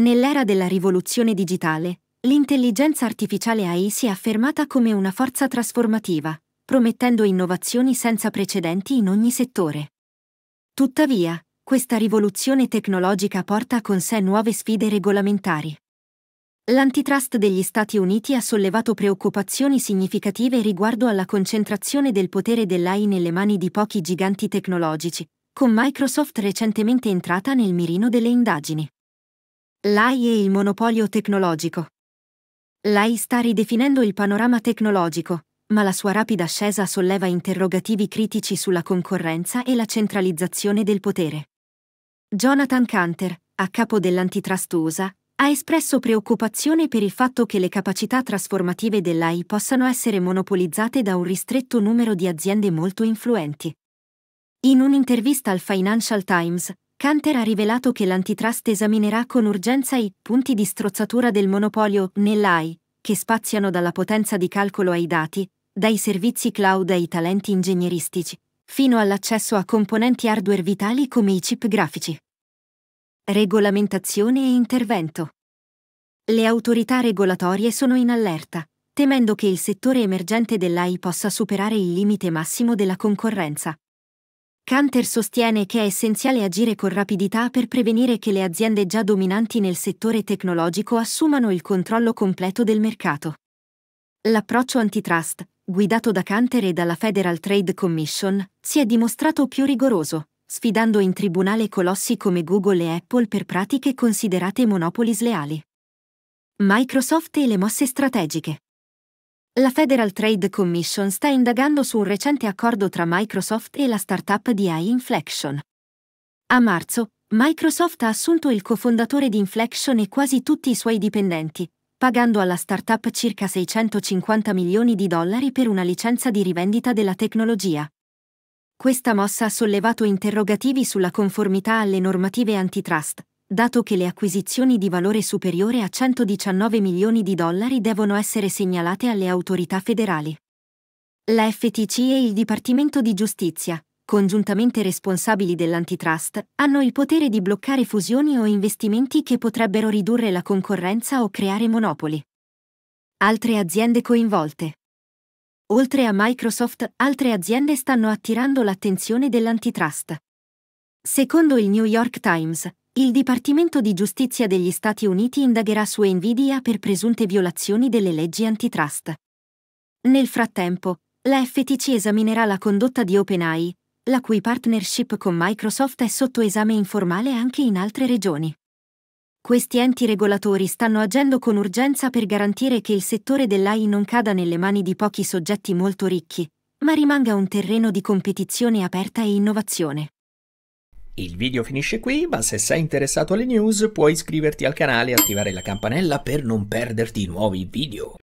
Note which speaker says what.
Speaker 1: Nell'era della rivoluzione digitale, l'intelligenza artificiale AI si è affermata come una forza trasformativa, promettendo innovazioni senza precedenti in ogni settore. Tuttavia, questa rivoluzione tecnologica porta con sé nuove sfide regolamentari. L'antitrust degli Stati Uniti ha sollevato preoccupazioni significative riguardo alla concentrazione del potere dell'AI nelle mani di pochi giganti tecnologici, con Microsoft recentemente entrata nel mirino delle indagini. L'AI e il monopolio tecnologico. L'AI sta ridefinendo il panorama tecnologico, ma la sua rapida ascesa solleva interrogativi critici sulla concorrenza e la centralizzazione del potere. Jonathan Canter, a capo dell'antitrust USA, ha espresso preoccupazione per il fatto che le capacità trasformative dell'AI possano essere monopolizzate da un ristretto numero di aziende molto influenti. In un'intervista al Financial Times, Canter ha rivelato che l'antitrust esaminerà con urgenza i punti di strozzatura del monopolio nell'AI, che spaziano dalla potenza di calcolo ai dati, dai servizi cloud ai talenti ingegneristici, fino all'accesso a componenti hardware vitali come i chip grafici. Regolamentazione e intervento. Le autorità regolatorie sono in allerta, temendo che il settore emergente dell'AI possa superare il limite massimo della concorrenza. Canter sostiene che è essenziale agire con rapidità per prevenire che le aziende già dominanti nel settore tecnologico assumano il controllo completo del mercato. L'approccio antitrust, guidato da Canter e dalla Federal Trade Commission, si è dimostrato più rigoroso, sfidando in tribunale colossi come Google e Apple per pratiche considerate monopoli sleali. Microsoft e le mosse strategiche. La Federal Trade Commission sta indagando su un recente accordo tra Microsoft e la startup di AI Inflection. A marzo, Microsoft ha assunto il cofondatore di Inflection e quasi tutti i suoi dipendenti, pagando alla startup circa 650 milioni di dollari per una licenza di rivendita della tecnologia. Questa mossa ha sollevato interrogativi sulla conformità alle normative antitrust, dato che le acquisizioni di valore superiore a 119 milioni di dollari devono essere segnalate alle autorità federali. La FTC e il Dipartimento di Giustizia, congiuntamente responsabili dell'antitrust, hanno il potere di bloccare fusioni o investimenti che potrebbero ridurre la concorrenza o creare monopoli. Altre aziende coinvolte. Oltre a Microsoft, altre aziende stanno attirando l'attenzione dell'antitrust. Secondo il New York Times, il Dipartimento di Giustizia degli Stati Uniti indagherà su Nvidia per presunte violazioni delle leggi antitrust. Nel frattempo, la FTC esaminerà la condotta di OpenAI, la cui partnership con Microsoft è sotto esame informale anche in altre regioni. Questi enti regolatori stanno agendo con urgenza per garantire che il settore dell'AI non cada nelle mani di pochi soggetti molto ricchi, ma rimanga un terreno di competizione aperta e innovazione.
Speaker 2: Il video finisce qui, ma se sei interessato alle news puoi iscriverti al canale e attivare la campanella per non perderti nuovi video.